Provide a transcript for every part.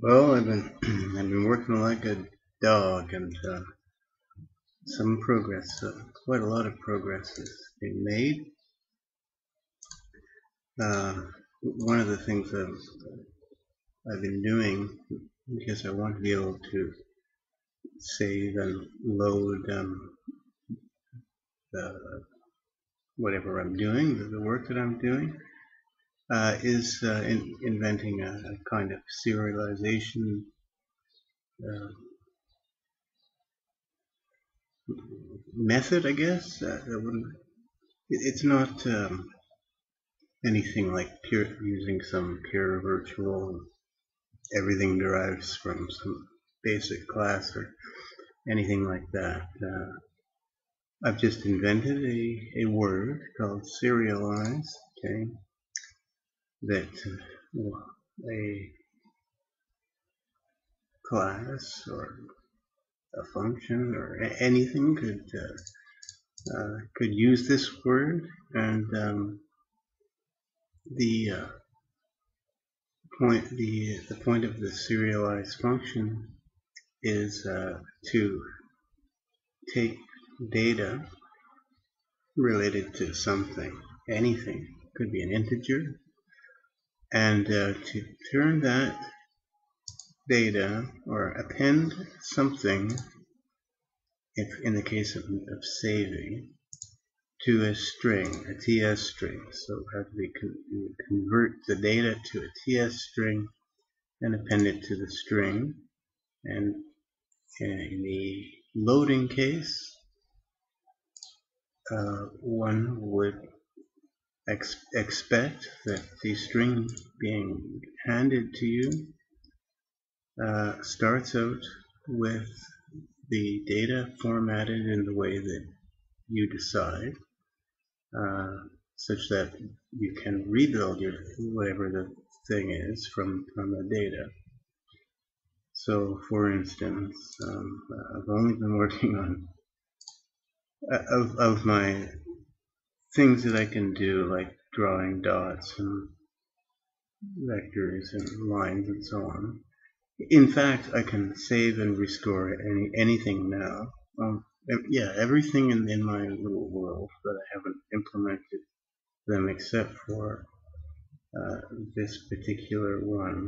Well, I've been I've been working like a dog, and uh, some progress, uh, quite a lot of progress has been made. Uh, one of the things I've I've been doing because I want to be able to save and load um, the, whatever I'm doing, the, the work that I'm doing uh, is uh, in, inventing a, a, kind of serialization uh, method, I guess. Uh, it's not um, anything like pure using some pure virtual everything derives from some basic class or anything like that. Uh, I've just invented a, a word called serialize, okay, that uh, a class or a function or anything could uh, uh, could use this word and um, the uh, point the the point of the serialized function is uh, to take data related to something anything. Could be an integer and uh, to turn that data or append something if in the case of, of saving to a string, a TS string. So have we con convert the data to a TS string and append it to the string. And in the loading case, uh, one would ex expect that the string being handed to you uh, starts out with the data formatted in the way that you decide uh, such that you can rebuild your whatever the thing is from from the data. So, for instance, um, I've only been working on uh, of of my things that I can do, like drawing dots and vectors and lines and so on. In fact, I can save and restore any anything now. Um, yeah, everything in, in my little world, but I haven't implemented them except for uh, this particular one.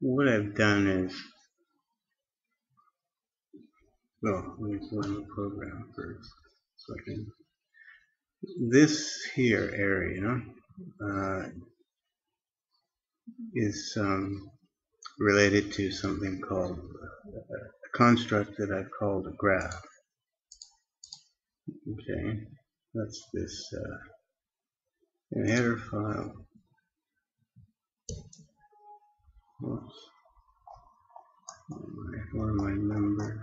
What I've done is, well, let me run the program first, so I can. This here area uh, is um, related to something called a construct that I've called a graph. Okay, that's this uh, header file. Oops. Where are my members?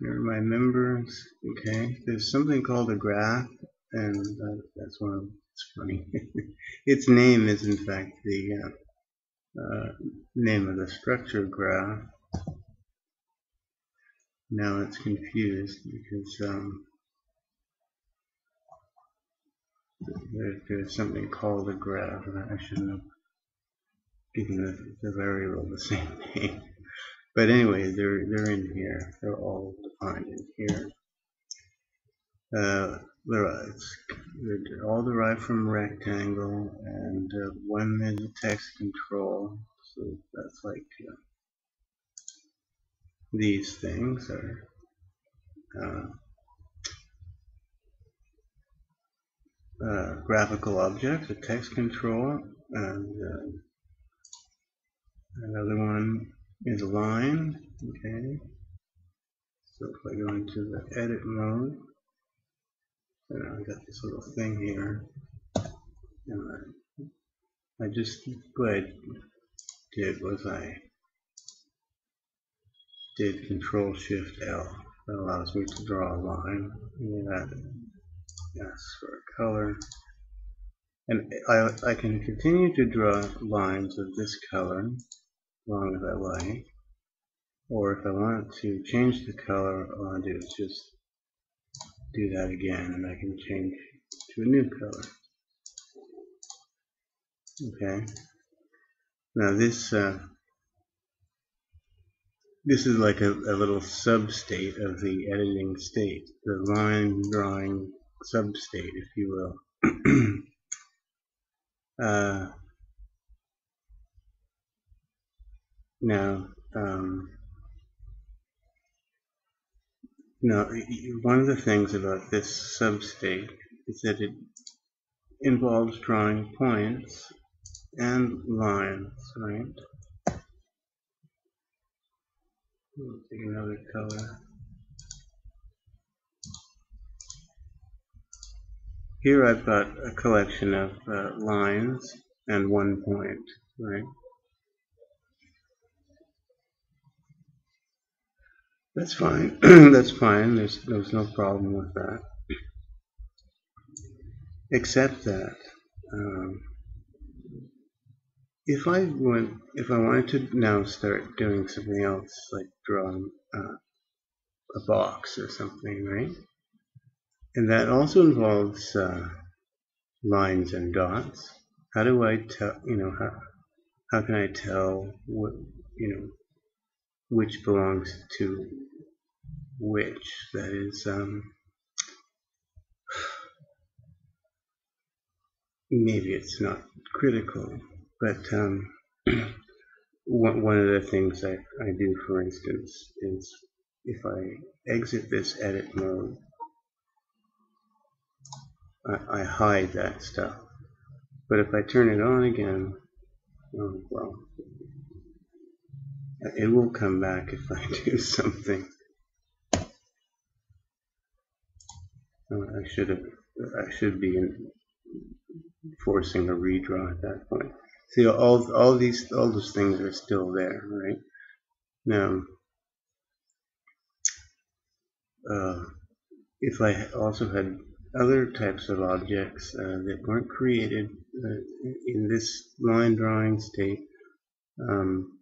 Here my members. Okay, there's something called a graph, and uh, that's one of it's funny. its name is in fact the uh, uh, name of the structure graph. Now it's confused because um, there, there's something called a graph, and I shouldn't have given the, the variable the same name. But anyway, they're they're in here. They're all defined in here. Uh, they're, they're all derived from rectangle, and uh, one is a text control, so that's like uh, these things are uh, uh graphical objects, a text control, and uh, another one is a line. Okay, so if I go into the edit mode. And I got this little thing here. And I, I just, what I did was I did Control Shift L. That allows me to draw a line. And that yes for a color. And I, I can continue to draw lines of this color long as I like. Or if I want to change the color, all I do is just do that again and I can change to a new color. Okay. Now this uh, this is like a, a little sub-state of the editing state, the line drawing sub-state, if you will. uh, now, um, now, one of the things about this sub-state is that it involves drawing points and lines, right? Let's take another color. Here I've got a collection of uh, lines and one point, right? That's fine. That's fine. There's there's no problem with that. Except that um, if I want if I wanted to now start doing something else like drawing uh, a box or something, right? And that also involves uh, lines and dots. How do I tell? You know how how can I tell what you know which belongs to which? That is um, maybe it's not critical, but um, one, of the things I, I do, for instance, is if I exit this edit mode, I, I hide that stuff. But if I turn it on again, oh, well, it will come back if I do something. I should have, I should be in, forcing a redraw at that point. See, all all these all those things are still there, right? Now, uh, if I also had other types of objects uh, that weren't created uh, in this line drawing state, um,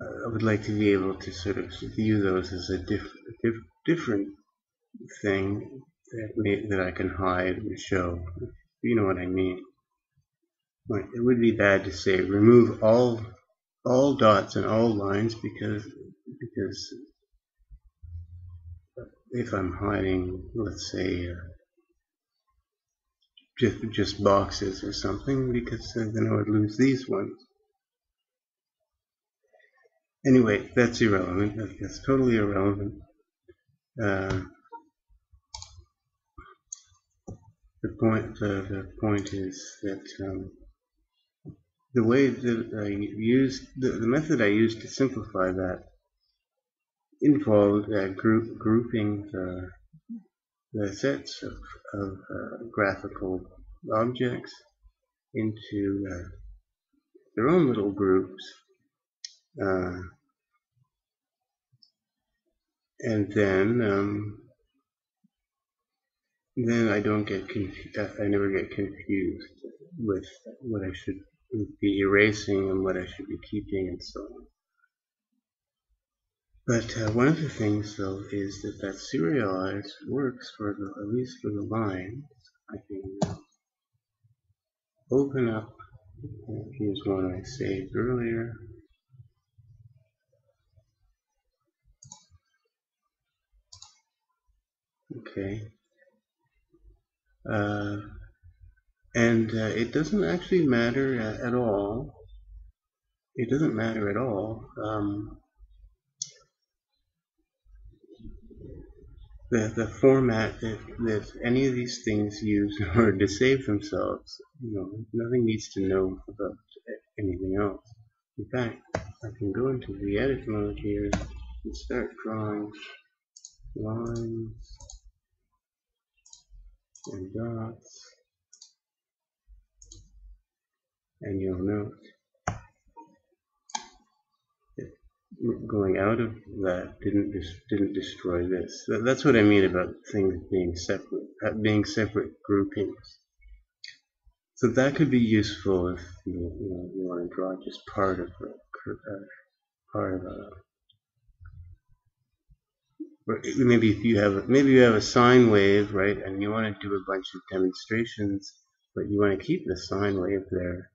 I would like to be able to sort of view those as a diff, diff, different thing that, that I can hide and show. You know what I mean. Like, it would be bad to say remove all all dots and all lines because because if I'm hiding, let's say, uh, just just boxes or something, because then I would lose these ones. Anyway, that's irrelevant. That's totally irrelevant. Uh, the point uh, the point is that um, the way that I used the, the, method I used to simplify that involved uh, group grouping the the sets of, of uh, graphical objects into uh, their own little groups uh, and then um, then I don't get I never get confused with what I should be erasing and what I should be keeping and so on. But uh, one of the things though is that that serialize works for the, at least for the lines. I can open up, here's one I saved earlier, Okay. Uh, and uh, it doesn't actually matter at, at, all. It doesn't matter at all. Um, the, the format that, that any of these things use in order to save themselves, you know, nothing needs to know about anything else. In fact, I can go into the edit mode here and start drawing lines and dots and you'll note going out of that didn't didn't destroy this. That's what I mean about things being separate, uh, being separate groupings. So that could be useful if you, you, know, you want to draw just part of a uh, part of a maybe if you have maybe you have a sine wave, right, and you want to do a bunch of demonstrations but you want to keep the sine wave there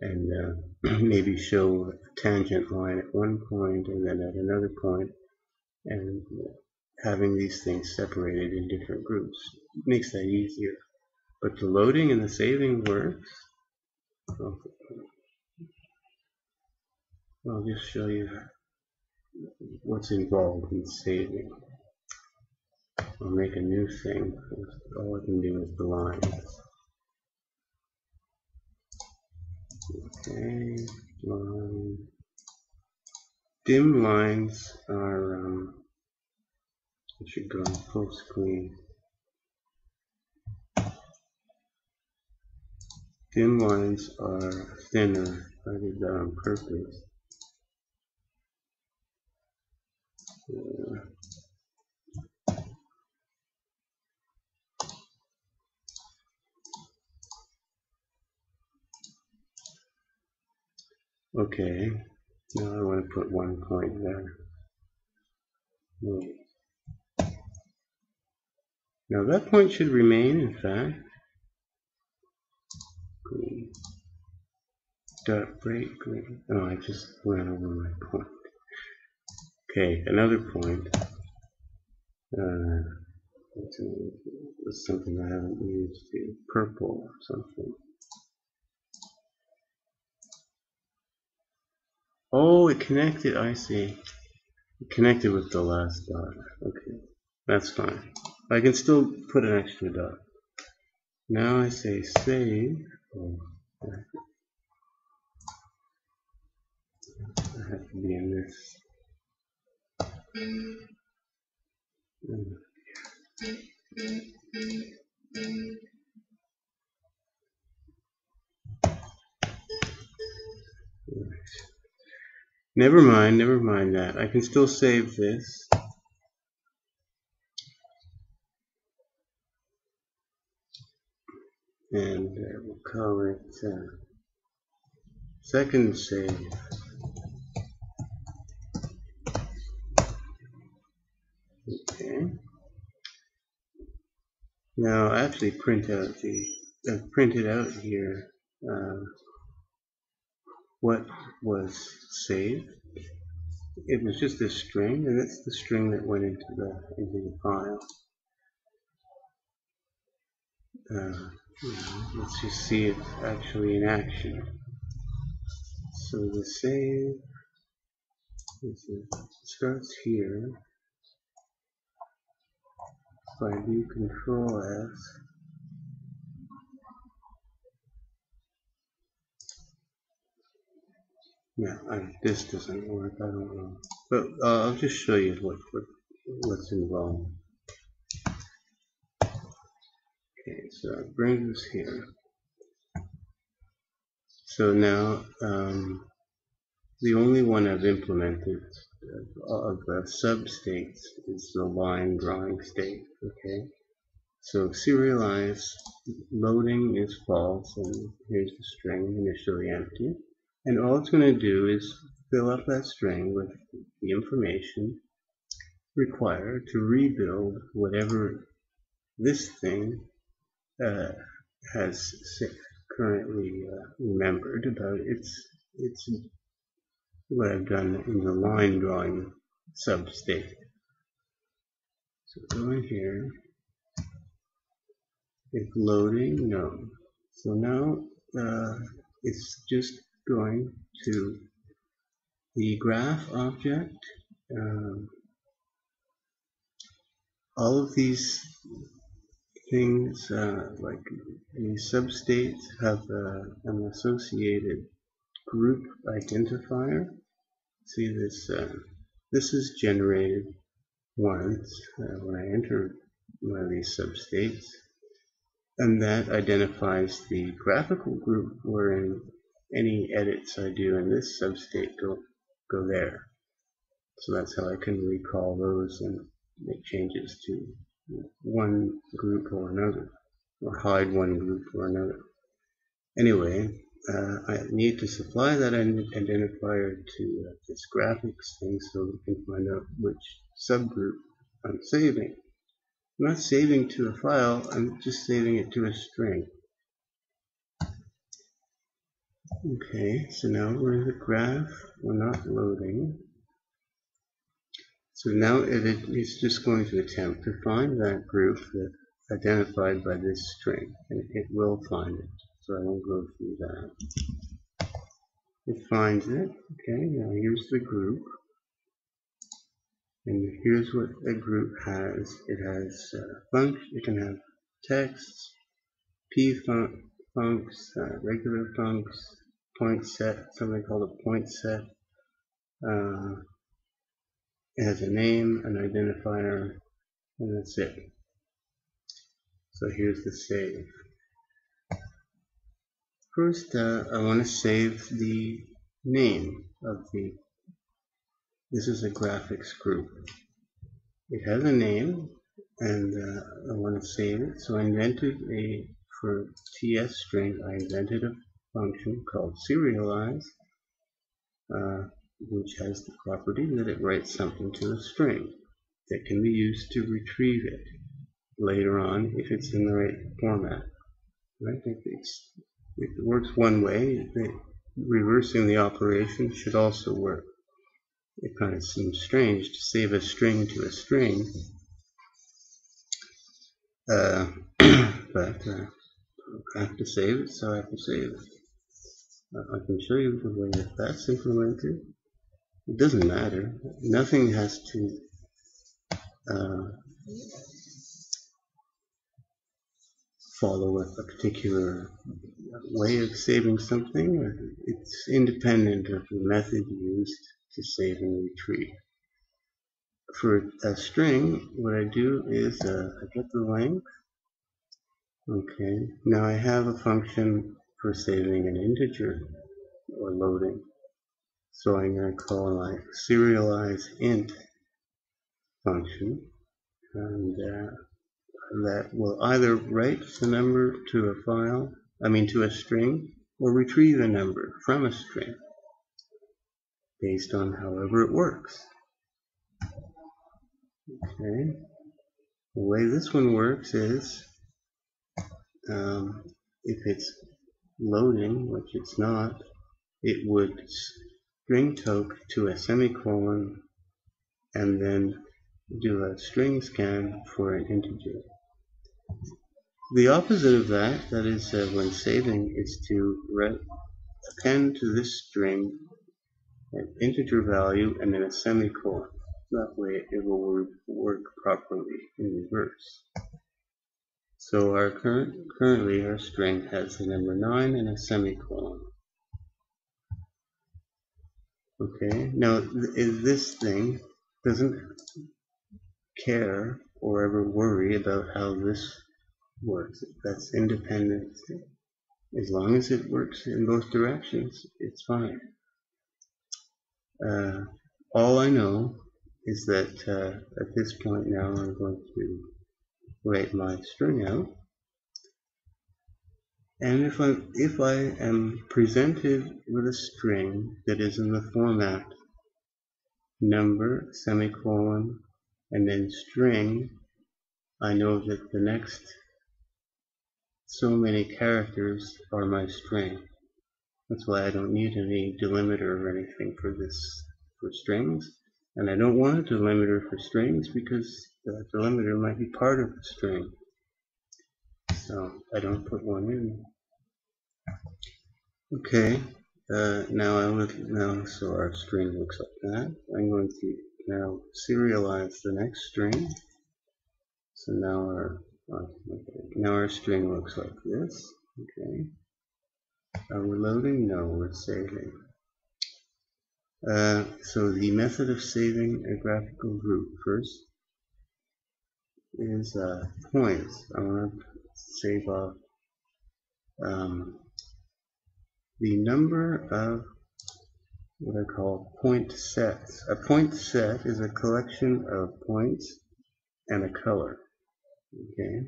and uh, maybe show a tangent line at one point and then at another point and having these things separated in different groups makes that easier. But the loading and the saving works. I'll just show you what's involved in saving. I'll make a new thing. All I can do is the lines. Okay, line. Dim lines are, um, I should go on full screen. Dim lines are thinner. I did that on purpose. Yeah. Okay, now I want to put one point there. Now that point should remain, in fact. Green. Dot break green. Oh, I just ran over my point. Okay, another point. Uh, something I haven't used here. Purple or something. Oh, it connected, I see. It connected with the last dot. Okay, that's fine. I can still put an extra dot. Now I say save. Oh, I have to be in this. Never mind, never mind that. I can still save this. And uh, we'll call it uh, second save. Okay. Now I actually print out the uh, printed out here uh, what was saved. It was just a string, and that's the string that went into the into the file. Uh, let's just see it actually in action. So the save starts here. If I do Control S, Yeah, I, this doesn't work. I don't know, but uh, I'll just show you what, what what's involved. Okay, so it brings us here. So now um, the only one I've implemented of the substates is the line drawing state. Okay, so serialize loading is false, and here's the string initially empty. And all it's going to do is fill up that string with the information required to rebuild whatever this thing uh, has currently uh, remembered about its its what I've done in the line drawing substate. So go in here. It's loading. No. So now uh, it's just going to the graph object. Um, all of these things, uh, like the substates, have uh, an associated group identifier. See this? Uh, this is generated once uh, when I enter one of these substates, and that identifies the graphical group wherein any edits I do in this substate go, go there. So that's how I can recall those and make changes to one group or another, or hide one group or another. Anyway, uh, I need to supply that identifier to uh, this graphics thing so we can find out which subgroup I'm saving. I'm not saving to a file, I'm just saving it to a string. Okay, so now we're in the graph. We're not loading. So now it is just going to attempt to find that group that identified by this string, and it will find it. So I won't go through that. It finds it. Okay, now here's the group. And here's what a group has. It has uh. It can have texts, p fun funcs, uh, regular funcs, point set, something called a point set. Uh, it has a name, an identifier, and that's it. So here's the save. First, uh, I want to save the name of the, this is a graphics group. It has a name, and uh, I want to save it. So I invented a, for TS string, I invented a function called serialize, uh, which has the property that it writes something to a string that can be used to retrieve it later on if it's in the right format. Right? If, if it works one way, reversing the operation should also work. It kind of seems strange to save a string to a string, uh, but uh, I have to save it, so I have to save it. I can show you the way that that's implemented. It doesn't matter. Nothing has to uh, follow a particular way of saving something. It's independent of the method used to save and retrieve. For a string, what I do is uh, I get the length. Okay, now I have a function for saving an integer or loading. So I'm going to call my serialize int function and uh, that will either write the number to a file, I mean to a string, or retrieve a number from a string based on however it works. Okay, the way this one works is um, if it's loading, which it's not, it would string toke to a semicolon and then do a string scan for an integer. The opposite of that, that is uh, when saving, is to append to this string an integer value and then a semicolon. That way it will work properly in reverse. So our current currently our string has the number 9 and a semicolon. Okay, now this thing doesn't care or ever worry about how this works. That's independent. As long as it works in both directions, it's fine. Uh, all I know is that uh, at this point now I'm going to write my string out and if I, if I am presented with a string that is in the format number, semicolon, and then string, I know that the next so many characters are my string. That's why I don't need any delimiter or anything for this for strings. And I don't want a delimiter for strings because the delimiter might be part of the string so I don't put one in. Okay, uh, now I look now so our string looks like that. I'm going to now serialize the next string. So now our now our string looks like this. Okay, are we loading? No, we're saving. Uh, so the method of saving a graphical group first is uh, points. I want to save off um, the number of what I call point sets. A point set is a collection of points and a color. Okay,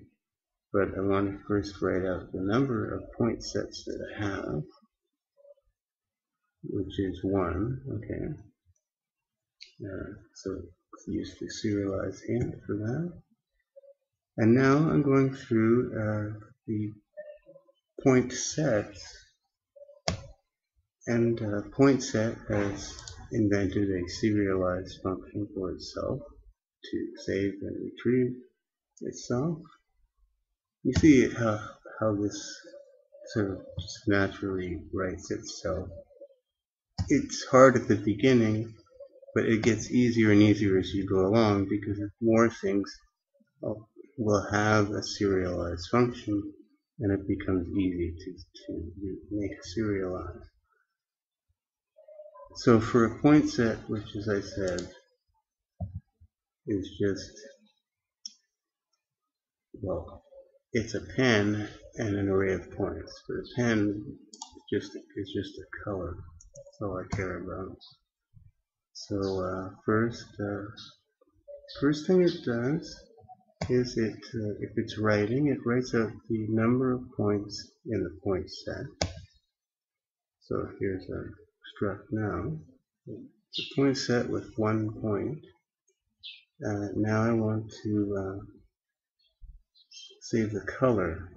but I want to first write out the number of point sets that I have, which is one. Okay, uh, so use the serialize int for that. And now I'm going through uh, the point sets And uh, PointSet has invented a serialized function for itself to save and retrieve itself. You see how, how this sort of just naturally writes itself. It's hard at the beginning, but it gets easier and easier as you go along because more things will have a serialized function and it becomes easy to, to make serialized. So for a point set, which as I said, is just, well, it's a pen and an array of points. But a pen is just, is just a color. All I care about. So uh, first, uh, first thing it does is it, uh, if it's writing, it writes out the number of points in the point set. So here's a struct now. The point set with one point. Uh, now I want to uh, save the color.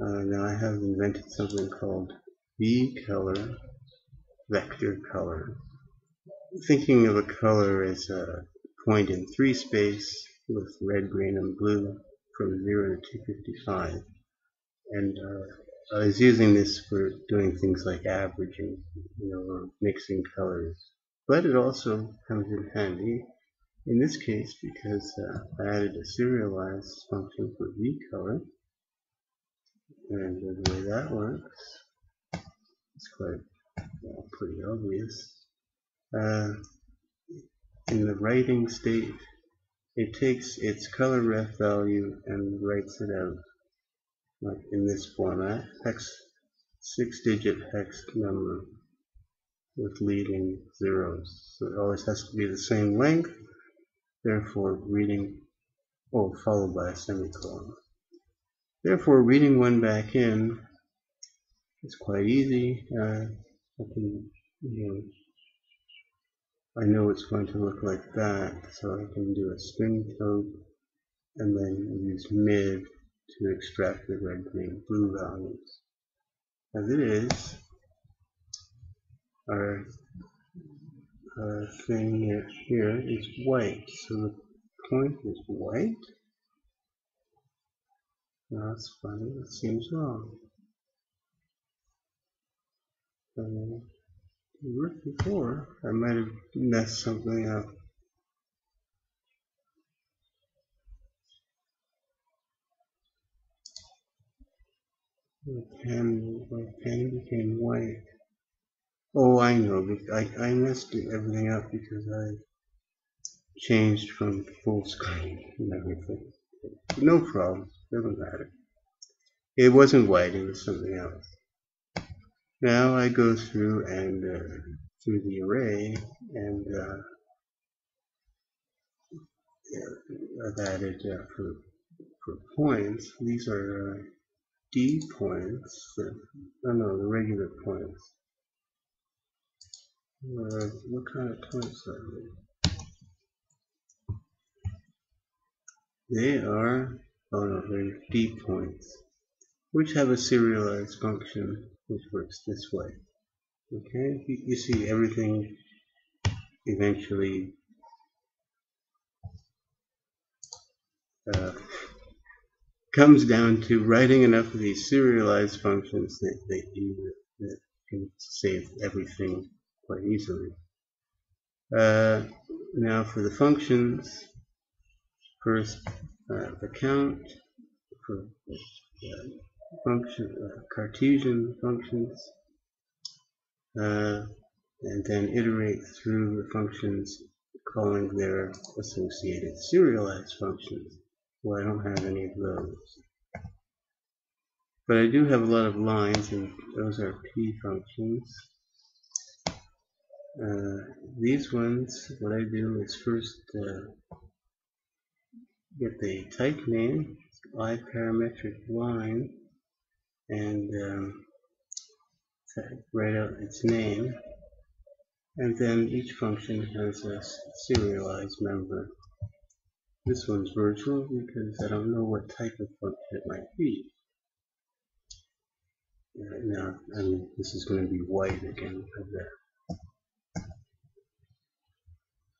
Uh, now I have invented something called V color, vector color. Thinking of a color as a point in three space with red, green, and blue from 0 to 255. And uh, I was using this for doing things like averaging, you know, or mixing colors. But it also comes in handy in this case because uh, I added a serialized function for V color. And the way that works, it's quite well, pretty obvious. Uh, in the writing state, it takes its color ref value and writes it out. Like in this format hex six digit hex number with leading zeros. So it always has to be the same length therefore reading oh followed by a semicolon. Therefore reading one back in is quite easy uh, I can you know I know it's going to look like that, so I can do a string toke and then use mid to extract the red, green, blue values. As it is, our, our thing here, here is white, so the point is white. That's funny, it seems wrong. Um, worked before. I might have messed something up. My pen, my pen became white. Oh, I know. I, I messed everything up because I changed from full screen and everything. No problem. Doesn't matter. It wasn't white. It was something else. Now I go through and uh, through the array and uh, I've added uh, for, for points, these are uh, D points, oh no, the regular points. Uh, what kind of points are they? They are, oh no, they're D points, which have a serialized function which works this way. Okay, you, you see everything eventually uh, comes down to writing enough of these serialized functions that, that you that can save everything quite easily. Uh, now for the functions, first uh, the count for uh, function, uh, Cartesian functions, uh, and then iterate through the functions calling their associated serialized functions. Well, I don't have any of those. But I do have a lot of lines, and those are P functions. Uh, these ones, what I do is first uh, get the type name, I parametric line, and um, write out its name and then each function has a serialized member. This one's virtual because I don't know what type of function it might be. uh, now, I mean, this is going to be white again.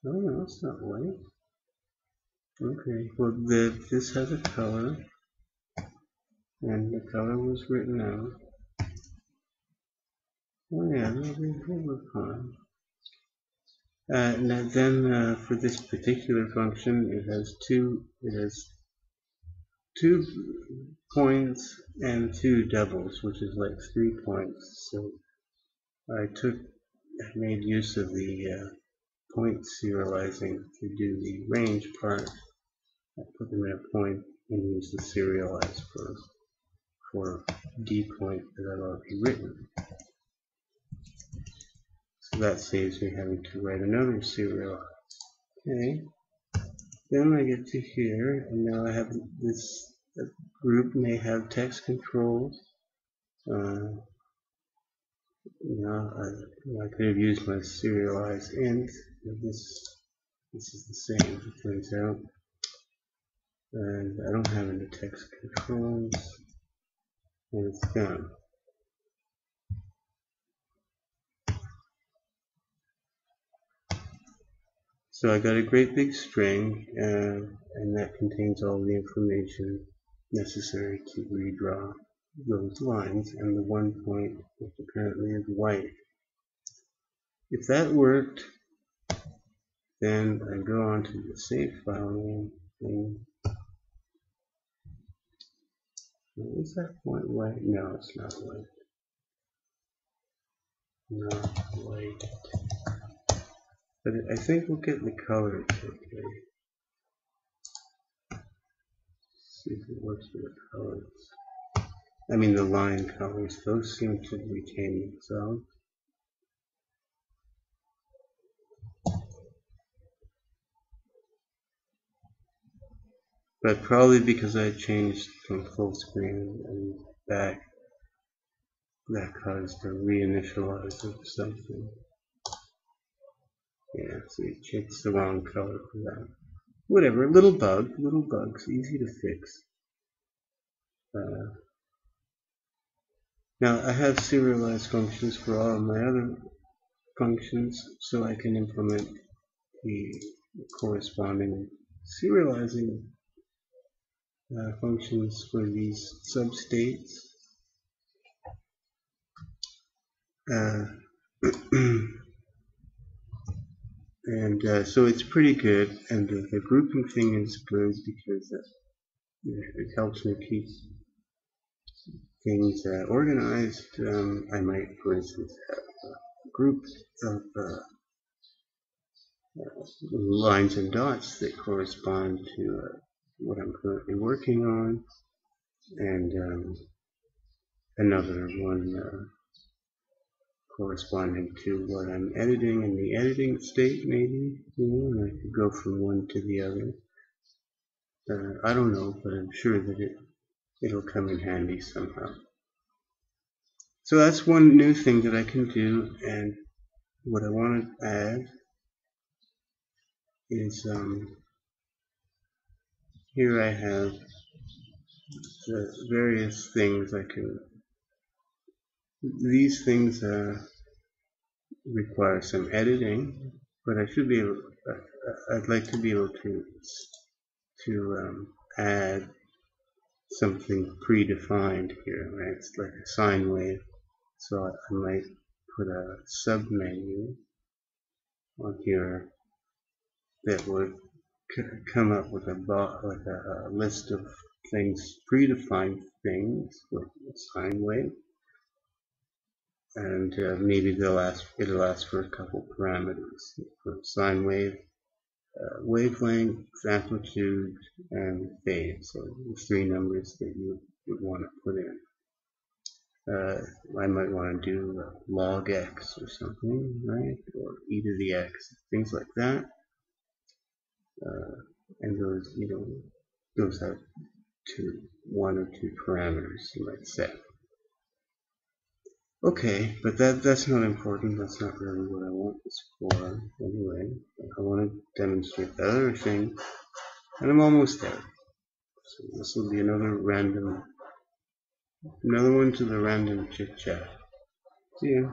Oh no, it's not white. Okay, well the, this has a color, and the color was written out. Oh yeah, were fine. Uh, now then, uh, for this particular function, it has two. It has two points and two doubles, which is like three points. So I took, I made use of the uh, point serializing to do the range part. I put them in a point and use the serialize for for d point that I've already written. So that saves me having to write another serial. Okay. Then I get to here, and now I have this group may have text controls. Uh, you know, I, I could have used my serialized int. This this is the same, it turns out. And I don't have any text controls. And done. So I got a great big string, uh, and that contains all the information necessary to redraw those lines, and the one point, which apparently is white. If that worked, then I go on to the save file name thing. Is that point white? No, it's not white. Not white. But I think we'll get the colors okay. See if it works with the colors. I mean the line colors, those seem to retain themselves. But probably because I changed from full screen and back, that caused a reinitialize of something. Yeah, see, it's the wrong color for that. Whatever, little bug, little bugs, easy to fix. Uh, now I have serialized functions for all of my other functions, so I can implement the corresponding serializing uh, functions for these substates. Uh, and uh, so it's pretty good, and the, the, grouping thing is good because it helps me keep things uh, organized. Um, I might, for instance, have a group of uh, uh, lines and dots that correspond to uh, what I'm currently working on, and um, another one uh, corresponding to what I'm editing in the editing state, maybe, you know, and I could go from one to the other. Uh, I don't know, but I'm sure that it, it'll come in handy somehow. So that's one new thing that I can do, and what I want to add is um, here I have the various things I can these things uh, require some editing but I should be able I'd like to be able to to um, add something predefined here right? It's like a sine wave. So I might put a sub menu on here that would come up with a a, list of things, predefined things with a sine wave, and uh, maybe they'll ask it'll ask for a couple parameters for sine wave, uh, wavelength, amplitude, and phase. So the three numbers that you would want to put in. Uh, I might want to do log x or something, right? Or e to the x, things like that uh, and those you know those have two one or two parameters you might say. okay but that that's not important that's not really what I want this for anyway I want to demonstrate the other thing and I'm almost there so this will be another random Another one to the random chit chat. See ya.